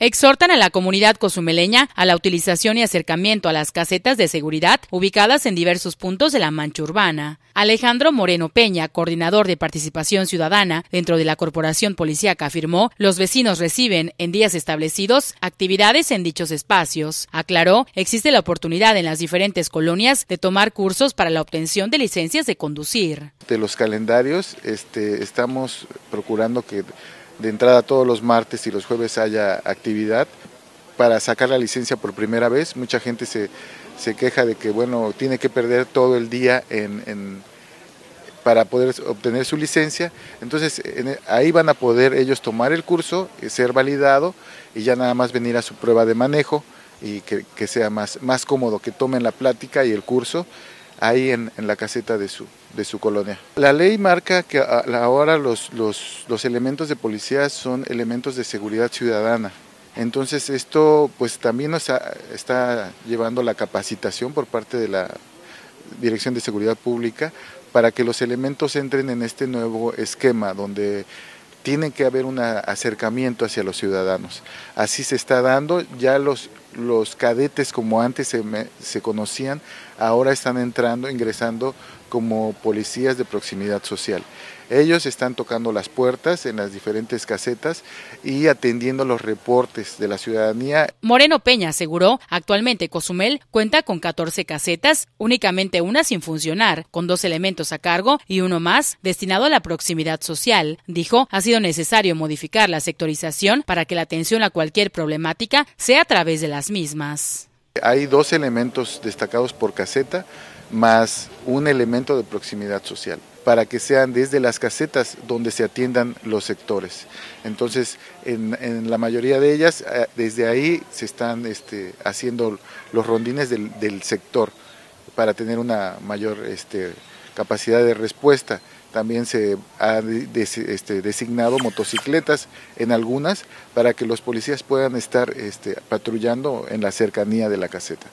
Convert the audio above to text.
Exhortan a la comunidad cozumeleña a la utilización y acercamiento a las casetas de seguridad ubicadas en diversos puntos de la mancha urbana. Alejandro Moreno Peña, coordinador de participación ciudadana dentro de la Corporación Policíaca, afirmó los vecinos reciben en días establecidos actividades en dichos espacios. Aclaró, existe la oportunidad en las diferentes colonias de tomar cursos para la obtención de licencias de conducir. De los calendarios, este, estamos procurando que de entrada todos los martes y los jueves haya actividad para sacar la licencia por primera vez. Mucha gente se, se queja de que bueno tiene que perder todo el día en, para poder obtener su licencia. Entonces e, ahí van a poder ellos tomar el curso, eh, ser validado y ya nada más venir a su prueba de manejo y que, que sea más, más cómodo que tomen la plática y el curso ahí en, la caseta de su, de su colonia. La ley marca que ahora los, los, los elementos de policía son elementos de seguridad ciudadana. Entonces esto pues también nos está llevando la capacitación por parte de la Dirección de Seguridad Pública para que los elementos entren en este nuevo esquema donde tiene que haber un acercamiento hacia los ciudadanos. Así se está dando, ya los, los cadetes como antes se, se conocían, ahora están entrando, ingresando como policías de proximidad social. Ellos están tocando las puertas en las diferentes casetas y atendiendo los reportes de la ciudadanía. Moreno Peña aseguró, actualmente Cozumel cuenta con 14 casetas, únicamente una sin funcionar, con dos elementos a cargo y uno más destinado a la proximidad social. Dijo, ha sido necesario modificar la sectorización para que la atención a cualquier problemática sea a través de las mismas. Hay dos elementos destacados por caseta más un elemento de proximidad social para que sean desde las casetas donde se atiendan los sectores. Entonces, en, la mayoría de ellas, eh, desde ahí se están este, haciendo los rondines del, sector para tener una mayor este, capacidad de respuesta. También se ha este, designado motocicletas en algunas para que los policías puedan estar patrullando en la cercanía de la caseta.